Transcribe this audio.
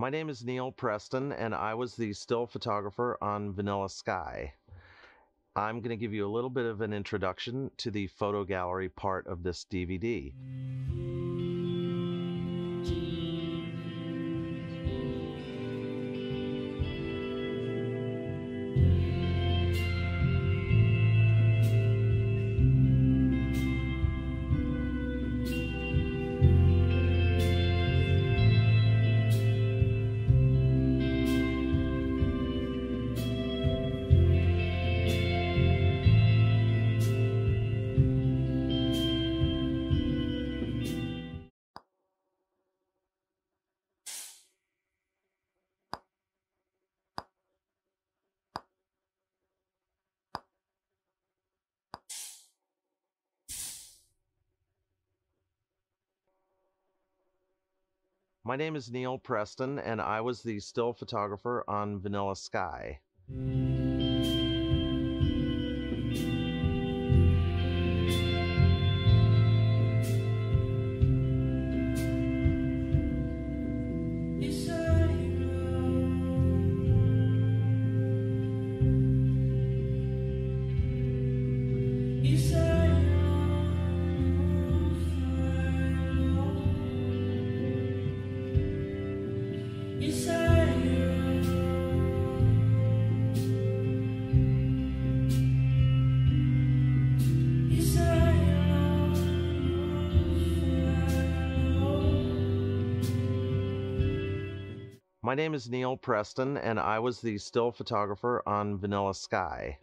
My name is Neil Preston, and I was the still photographer on Vanilla Sky. I'm going to give you a little bit of an introduction to the photo gallery part of this DVD. My name is Neil Preston, and I was the still photographer on Vanilla Sky. My name is Neil Preston, and I was the still photographer on Vanilla Sky.